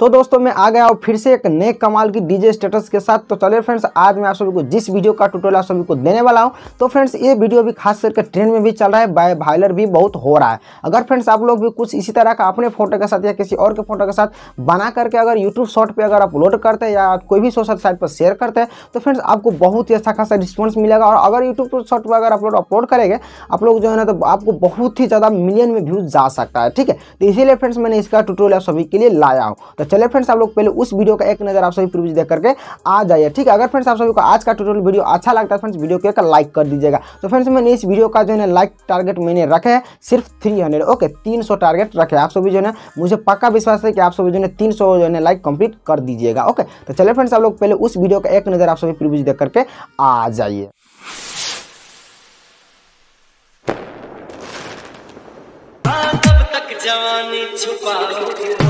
तो दोस्तों, मैं आ गया हूँ फिर से एक नए कमाल की डीजे स्टेटस के साथ। तो चलिए फ्रेंड्स आज मैं आप सभी को जिस वीडियो का ट्यूटोरियल आप सभी को देने वाला हूँ तो फ्रेंड्स ये वीडियो भी खास करके ट्रेंड में भी चल रहा है बाय वायरल भी बहुत हो रहा है। अगर फ्रेंड्स आप लोग भी कुछ इसी तरह का अपने फ़ोटो के साथ या किसी और के फ़ोटो के साथ बना करके अगर यूट्यूब शॉर्ट पर अगर अपलोड करते हैं या कोई भी सोशल साइट पर शेयर करते हैं तो फ्रेंड्स आपको बहुत ही अच्छा खासा रिस्पॉन्स मिलेगा। और अगर यूट्यूब शॉर्ट पर अगर अपलोड अपलोड करेंगे, आप लोग जो है ना तो आपको बहुत ही ज़्यादा मिलियन में व्यूज़ जा सकता है, ठीक है? तो इसीलिए फ्रेंड्स मैंने इसका ट्यूटोरियल आप सभी के लिए लाया हूँ। तो चलिए फ्रेंड्स आप लोग पहले उस वीडियो का एक नज़र आप सभी प्रीव्यू देख करके आ जाइए, ठीक है? अगर फ्रेंड्स आप सभी को आज का ट्यूटोरियल वीडियो अच्छा लगता है फ्रेंड्स वीडियो को एक लाइक कर दीजिएगा। तो फ्रेंड्स मैंने इस वीडियो का जो है लाइक टारगेट मैंने रखे है, सिर्फ़ थ्री ओके तीन सौ टारगेट रखे आप सभी जो है मुझे पक्का विश्वास है कि आप सभी जो है तीन सौ जो है लाइक कंप्लीट कर दीजिएगा ओके तो चलिए फ्रेंड्स आप लोग पहले उस वीडियो का एक नज़र आप सभी प्रीव्यू देख करके आ जाइए। तक जवानी छुपाओगे?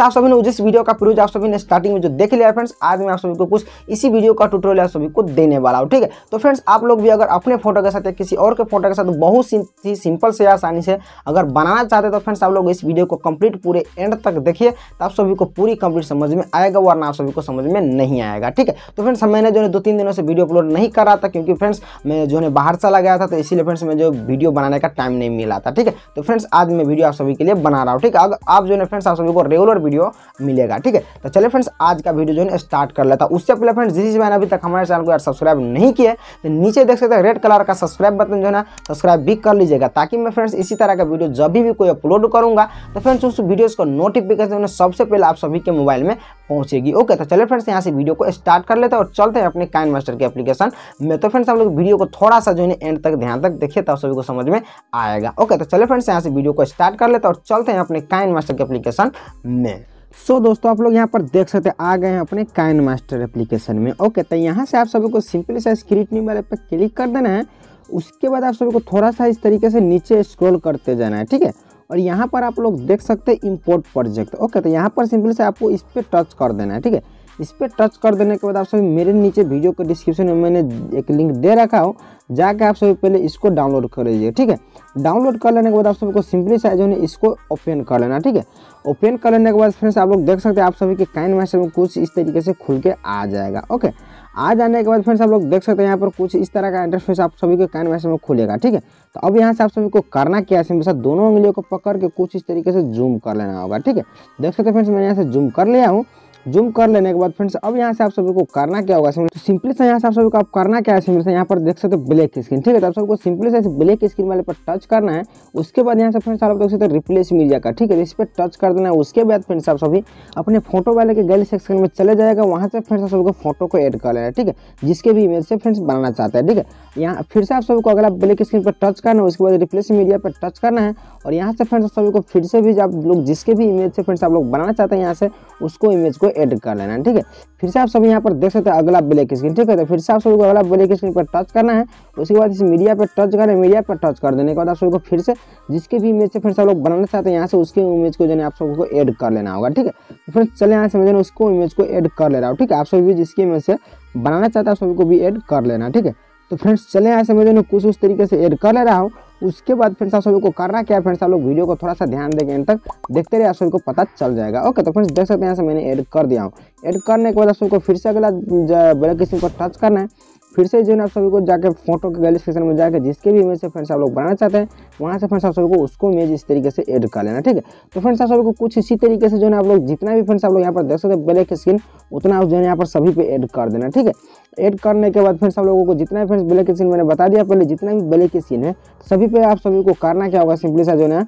फ्रेंड्स आप सभी ने जिस वीडियो का प्रूज आप सभी ने स्टार्टिंग में जो देख लिया फ्रेंड्स आज मैं आप सभी को कुछ इसी वीडियो का ट्यूटोरियल आप सभी को देने वाला हूँ, ठीक है? तो फ्रेंड्स आप लोग भी अगर अपने फ़ोटो के साथ या किसी और के फ़ोटो के साथ बहुत सी सिंपल से आसानी से अगर बनाना चाहते तो फ्रेंड्स आप लोग इस वीडियो को कंप्लीट पूरे एंड तक देखिए तो आप सभी को पूरी कंप्लीट समझ में आएगा, वरना आप सभी को समझ में नहीं आएगा, ठीक है? तो फ्रेंड्स मैंने जो है दो तीन दिनों से वीडियो अपलोड नहीं कर रहा था, क्योंकि फ्रेंड्स मैं जो है बाहर चला गया था तो इसीलिए फ्रेंड्स मैं जो वीडियो बनाने का टाइम नहीं मिला था, ठीक है? तो फ्रेंड्स आज मैं वीडियो आप सभी के लिए बना रहा हूँ, ठीक है? अगर आप जो है फ्रेंड्स आप सभी को रेगुलर वीडियो मिलेगा ठीक है? तो चलिए फ्रेंड्स आज का वीडियो जो है स्टार्ट कर लेता उससे पहले फ्रेंड्स जिस मैंने अभी तक हमारे चैनल को यार सब्सक्राइब नहीं किया तो नीचे देख सकते हैं रेड कलर का सब्सक्राइब बटन जो है ना सब्सक्राइब भी कर लीजिएगा ताकि मैं फ्रेंड्स इसी तरह का वीडियो जब भी, कोई अपलोड करूँगा तो फ्रेंड्स उस वीडियोस को नोटिफिकेशन सबसे पहले आप सभी के मोबाइल में पहुंचेगी। ओके तो चलिए फ्रेंड्स यहाँ से वीडियो को स्टार्ट कर लेते हैं और चलते हैं अपने काइन मास्टर के एप्लीकेशन में। तो फ्रेंड्स हम लोग वीडियो को थोड़ा सा जो है एंड तक ध्यान तक देखिए तो सभी को समझ में आएगा। ओके तो चलिए फ्रेंड्स यहाँ से वीडियो को स्टार्ट कर लेते हैं और चलते हैं अपने काइन मास्टर के एप्लीकेशन में। सो so, दोस्तों आप लोग यहाँ पर देख सकते हैं आ गए हैं अपने काइन मास्टर एप्लीकेशन में। ओके तो यहाँ से आप सभी को सिंपली सा स्क्रीटनी वाले पर क्लिक कर देना है। उसके बाद आप सभी को थोड़ा सा इस तरीके से नीचे स्क्रॉल करते जाना है ठीक है? और यहाँ पर आप लोग देख सकते हैं इम्पोर्ट प्रोजेक्ट ओके तो यहाँ पर सिंपली से आपको इस पर टच कर देना है ठीक है? इस पर टच कर देने के बाद आप सभी मेरे नीचे वीडियो के डिस्क्रिप्शन में मैंने एक लिंक दे रखा हो। जाके आप सभी पहले इसको डाउनलोड कर लीजिए, ठीक है? डाउनलोड कर लेने के बाद आप सभी को सिंपली साइज़ जो है इसको ओपन कर लेना, ठीक है? ओपन कर लेने के बाद फ्रेंड्स आप लोग देख सकते हैं आप सभी के काइन मास्टर में कुछ इस तरीके से खुल के आ जाएगा, ओके? आ जाने के बाद फ्रेंड्स आप लोग देख सकते हैं यहाँ पर कुछ इस तरह का इंटरफेस आप सभी के काइन मास्टर में खुलेगा, ठीक है? तो अब यहाँ से आप सभी को करना क्या है सिंपल दोनों उंगलियों को पकड़ के कुछ इस तरीके से जूम कर लेना होगा, ठीक है? देख सकते हैं फ्रेंड्स मैंने यहाँ से जूम कर लिया हूँ। जूम कर लेने के बाद फ्रेंड्स, अब यहाँ से आप सभी को करना क्या होगा तो सिंपली से यहाँ से आप सभी को आप करना क्या है यहाँ पर देख सकते हो ब्लैक स्क्रीन, ठीक है? तो आप सबको सिंपली से ब्लैक स्क्रीन वाले पर टच करना है, उसके बाद यहाँ से फ्रेंड्स, आप देख सकते हो रिप्लेस मिल जाएगा ठीक है? इस पर टच कर देना है, उसके बाद फ्रेंड्स, आप सभी अपने फ़ोटो वाले के गैलरी सेक्शन में चले जाएगा वहाँ से फ्रेंड्स आप सबको फ़ोटो को एड कर लेना ठीक है? जिसके भी इमेज से फ्रेंड्स बनाना चाहते हैं, ठीक है? यहाँ फिर से आप सभी को अगर आप ब्लैक स्क्रीन पर टच करना है, उसके बाद रिप्लेस मीडिया पर टच करना है, और यहाँ से फ्रेंड्स सभी को फिर से भी आप लोग जिसके भी इमेज से फ्रेंड्स आप लोग बनाना चाहते हैं यहाँ से, उसको इमेज को एड कर लेना, ठीक है? फिर से आप सभी यहाँ पर देख सकते हैं अगला ब्लैक स्क्रीन ठीक है? तो फिर से आप सभी को अगला ब्लैक स्क्रीन पर टच करना है। उसके बाद इस मीडिया पर टच करना है मीडिया पर टच कर देने के बाद आप सभी को फिर से जिसके भी इमेज से फिर से आप लोग बनाना चाहते हैं, यहाँ से उसके इमेज को जो है आप सबको एड कर लेना होगा, ठीक है? तो फिर चले यहाँ से मैं उसको इमेज को एड कर ले रहा हूँ, ठीक है? आप सभी भी जिसकी इमेज से बनाना चाहते हैं, आप सभी को भी एड कर लेना, ठीक है? तो फ्रेंड्स चले यहाँ जो कुछ उस तरीके से एड कर ले रहा हूँ। उसके बाद फ्रेंड्स आप सभी को करना क्या है फ्रेंड्स, आप लोग वीडियो को थोड़ा सा ध्यान देंगे, एंड तक देखते रहे आप सभी को पता चल जाएगा। ओके तो फ्रेंड्स, देख सकते हैं यहाँ से मैंने ऐड कर दिया हूँ। ऐड करने के बाद आप सबको फिर से अगला ब्लैक किसी को टच करना है। फिर से जो है आप सभी को जाके फ़ोटो के गैलरी सेक्शन में जाकर जिसके भी इमेज से फ्रेंड्स आप लोग बनाना चाहते हैं, वहाँ से फ्रेंड्स आप सभी को उसको इमेज इस तरीके से ऐड कर लेना, ठीक है? तो फ्रेंड्स, आप सभी को कुछ इसी तरीके से जो है आप लोग जितना भी फ्रेंड्स आप लोग यहाँ पर देख सकते हैं ब्लैक स्क्रीन उतना जो है यहाँ पर सभी पे ऐड कर देना, ठीक है? ऐड करने के बाद फ्रेंड्स आप लोगों को जितना भी फ्रेंड्स ब्लैक स्क्रीन मैंने बता दिया। पहले जितना भी ब्लैक स्क्रीन है, सभी पे आप सभी को करना क्या होगा सिंपली सा जो है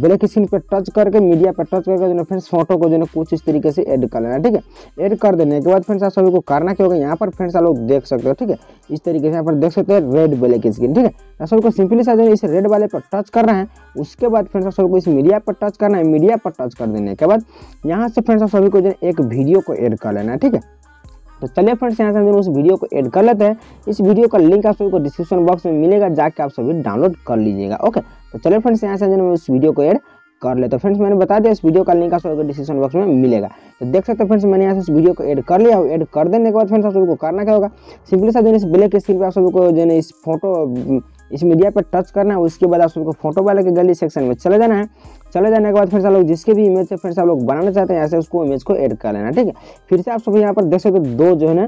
ब्लैक स्क्रीन पे टच करके मीडिया पर टच करके जो है फ्रेंड्स फ़ोटो को जो है कुछ इस तरीके से ऐड कर लेना, ठीक है? ऐड कर देने के बाद फ्रेंड्स आप सभी को करना क्या होगा? यहाँ पर फ्रेंड्स आप लोग देख सकते हो, ठीक है? इस तरीके से यहाँ पर देख सकते हैं रेड ब्लैक स्क्रीन ठीक है? आप सबको सिंपली सा जो है इस रेड वाले पर टच करना है, उसके बाद फ्रेंड्स आप सबको इस मीडिया पर टच करना है मीडिया पर टच कर देने के बाद यहाँ से फ्रेंड्स आप सभी को जो है एक वीडियो को ऐड कर लेना है ठीक है? तो चलिए फ्रेंड्स यहाँ से हम दोनों उस वीडियो को एड कर लेते हैं। इस वीडियो का लिंक आप सबको डिस्क्रिप्शन बॉक्स में मिलेगा, जाके आप सभी डाउनलोड कर लीजिएगा ओके तो चलिए फ्रेंड्स यहाँ से हम उस वीडियो को एड कर ले तो फ्रेंड्स मैंने बता दिया, इस वीडियो का लिंक आप सबको डिस्क्रिप्शन बॉक्स में मिलेगा। तो देख सकते हैं फ्रेंड्स मैंने यहाँ से इस वीडियो को एड कर लिया। और एड कर देने के बाद फ्रेंड्स आप सभी को करना क्या होगा? सिंपली सा जो इस ब्लैक स्क्रीन पर आप सभी को जो इस फ़ोटो इस मीडिया पर टच करना है, उसके बाद आप सबको फ़ोटो वाले के गली सेक्शन में चले जाना है। चले जाने के बाद फिर से लोग जिसके भी इमेज से फिर से आप लोग बनाना चाहते हैं, ऐसे उसको इमेज को एड कर लेना, ठीक है? फिर से आप सब यहाँ पर देख सकते दो जो है ना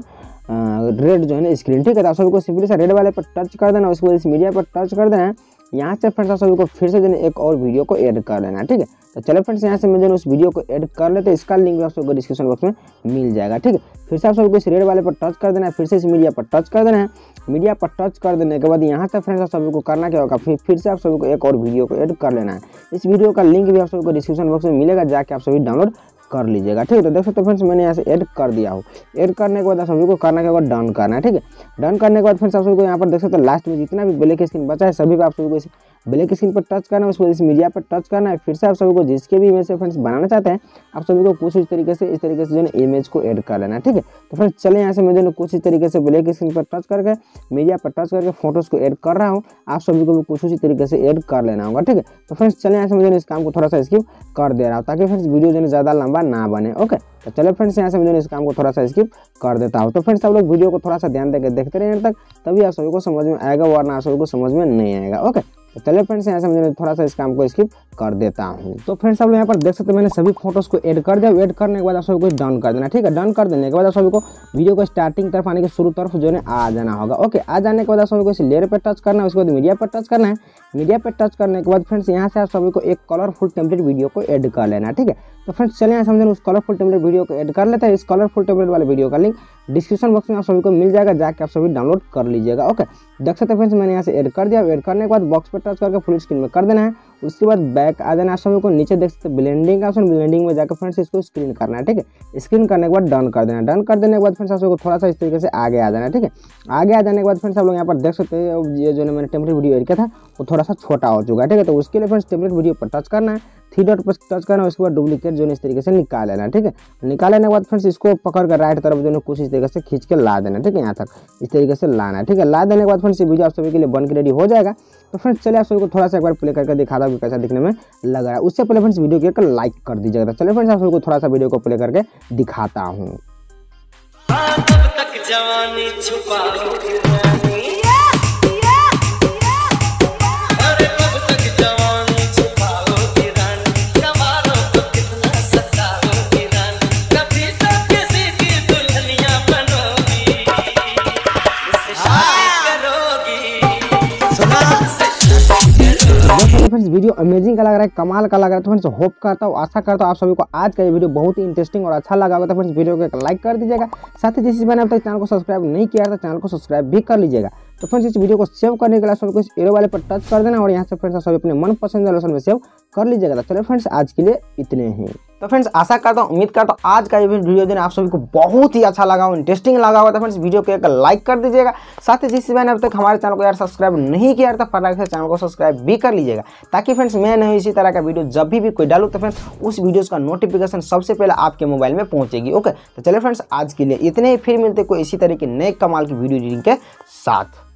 रेड जो है ना स्क्रीन ठीक है? तो आप सबको सिंपली से रेड वाले पर टच कर देना, उसके बाद इस मीडिया पर टच कर देना। है यहाँ से फ्रेंड्स आप सभी को फिर से जो एक और वीडियो को ऐड कर लेना, ठीक है? तो चलो फ्रेंड्स यहाँ से मैं जो उस वीडियो को ऐड कर लेते हैं। इसका लिंक आप सबको डिस्क्रिप्शन बॉक्स में मिल जाएगा, ठीक है? फिर से आप सबको इस रेड वाले पर टच कर देना है, फिर से इस मीडिया पर टच कर देना है। मीडिया पर टच कर देने के बाद यहाँ से फ्रेंड्स आप सभी को करना क्या होगा? फिर फिर से आप सभी को एक और वीडियो को ऐड कर लेना है। इस वीडियो का लिंक भी आप सभी को डिस्क्रिप्शन बॉक्स में मिलेगा, जाके आप सभी डाउनलोड कर लीजिएगा, ठीक है? तो देख सकते हो फ्रेंड्स मैंने यहाँ से ऐड कर दिया हूँ। ऐड करने के बाद आप सभी को करना क्या होगा डन करना है, ठीक है? डन करने के बाद फ्रेंड्स आप सभी को यहाँ पर देख सकते हो लास्ट में जितना भी ब्लैक स्क्रीन बचा है, सभी आप सभी को ब्लैक स्क्रीन पर टच करना है उसको इस मीडिया पर टच करना है, फिर से आप सभी को जिसके भी इमेज से फ्रेंड्स बनाना चाहते हैं, आप सभी को कुछ इस तरीके से, इस तरीके से जो है इमेज को ऐड कर लेना है, ठीक है? तो फ्रेंड्स चले यहाँ से मैं जो है कुछ इस तरीके से ब्लैक स्क्रीन पर टच करके मीडिया पर टच करके फ़ोटोज़ को एड कर रहा हूँ, आप सभी को भी कुछ उसी तरीके से एड कर लेना होगा, ठीक है? तो फ्रेंड्स चले यहाँ से मैं जो इस काम को थोड़ा सा स्किप कर दे रहा हूँ, ताकि फ्रेंड्स वीडियो जो है ज़्यादा लंबा ना बने, ओके? तो चलो फ्रेंड्स यहाँ से मैं जो इस काम को थोड़ा सा स्किप कर देता हूँ। तो फ्रेंड्स आप लोग वीडियो को थोड़ा सा ध्यान देकर देखते रहे तक, तभी आप सभी को समझ में आएगा, वरना आप सभी को समझ में नहीं आएगा, ओके? तो चलिए फ्रेंड्स यहाँ से मैं थोड़ा सा इस काम को स्किप कर देता हूँ। तो फ्रेंड्स आप लोग यहाँ पर देख सकते हैं, मैंने सभी फ़ोटोज़ को ऐड कर दिया। ऐड करने के बाद आप सभी को डन कर देना, ठीक है? डन कर देने के बाद आप सभी को वीडियो को स्टार्टिंग तरफ़ आने के शुरू तरफ़ जो है आ जाना होगा। ओके आ जाने के बाद आप सभी को इस लेयर पर टच करना है, उसके बाद मीडिया पर टच करना है। मीडिया पर टच करने के बाद फ्रेंड्स यहाँ से आप सभी को एक कलरफुल टेम्पलेट वीडियो को एड कर लेना, ठीक है? तो फ्रेंड्स, चले यहाँ समझे उस कलरफुल टेबलेट वीडियो को ऐड कर लेते हैं। इस कलरफुल टेबलेट वाले वीडियो का लिंक डिस्क्रिप्शन बॉक्स में आप सभी को मिल जाएगा, जाके आप सभी डाउनलोड कर लीजिएगा ओके देख सकते हैं फ्रेंड्स, मैंने यहाँ से ऐड कर दिया। ऐड करने के बाद बॉक्स पर टच करके फुल स्क्रीन में कर देना है। उसके बाद बैक आ जाना आप सभी को नीचे देख सकते ब्लेंडिंग का ऑप्शन ब्लेंडिंग में जाकर फ्रेंड्स इसको स्क्रीन करना है, ठीक है? स्क्रीन करने के बाद डन कर देना डन कर देने के बाद फ्रेंड्स आप सबको थोड़ा सा इस तरीके से आगे आ जाना ठीक है? आगे आ जाने के बाद फ्रेंड्स आप लोग यहाँ पर देख सकते हैं, ये जो मैंने टेम्पलेट वीडियो एड किया था, वो थोड़ा सा छोटा हो चुका है, ठीक है? तो उसके लिए फ्रेंड्स टेम्पलेट वीडियो पर टच करना है थ्री डॉट पर टच करना है, उसके बाद डुप्लीकेट जो इस तरीके से निकाल लेना ठीक है? निकालने के बाद फ्रेंड्स इसको पकड़ कर राइट तरफ़ जो है कुछ इस तरीके से खींच के ला देना ठीक है? यहाँ तक इस तरीके से लाना है, ठीक है? ला देने के बाद फ्रेंड्स ये वीडियो आप सभी के लिए बन के रेडी हो जाएगा। तो फ्रेंड्स चलिए आप सभी को थोड़ा सा एक बार प्ले करके दिखा दूँ कैसा दिखने में लग रहा है। उससे पहले फ्रेंड्स वीडियो को लाइक कर दीजिएगा। तो चलिए फ्रेंड्स आप सबको थोड़ा सा वीडियो को प्ले करके दिखाता हूँ। हाँ, जवानी छुपाओगी वीडियो अमेजिंग का लग रहा है, कमाल का लग रहा है तो फ्रेंड्स होप करता हूँ, आशा करता हूँ आप सभी को आज का ये वीडियो बहुत ही इंटरेस्टिंग और अच्छा लगा होगा। तो फ्रेंड्स वीडियो को एक लाइक कर दीजिएगा। साथ ही जिस मैंने अब तक चैनल को सब्सक्राइब नहीं किया था चैनल को सब्सक्राइब भी कर लीजिएगा। तो फ्रेंड्स इस वीडियो को सेव करने के लिए सभी को इस एरो वाले पर टच कर देना और यहाँ से फ्रेंड्स सभी अपने मन पसंद लोशन में सेव कर लीजिएगा। तो चलिए फ्रेंड्स आज के लिए इतने ही। तो फ्रेंड्स आशा करता हूँ उम्मीद करता हूँ आज का ये वीडियो है आप सभी को बहुत ही अच्छा लगा हो इंटरेस्टिंग लगा होगा। तो फ्रेंड्स वीडियो को एक लाइक कर दीजिएगा। साथ ही जिस मैंने अब तक हमारे चैनल को यार सब्सक्राइब नहीं किया तो फटाक से चैनल को सब्सक्राइब भी कर लीजिएगा ताकि फ्रेंड्स मैं नहीं इसी तरह का वीडियो जब भी, भी कोई डालू तो फ्रेंड्स उस वीडियोस का नोटिफिकेशन सबसे पहले आपके मोबाइल में पहुंचेगी ओके तो चलिए फ्रेंड्स आज के लिए इतने ही। फिर मिलते कोई इसी तरह के नए कमाल की वीडियो एडिटिंग के साथ।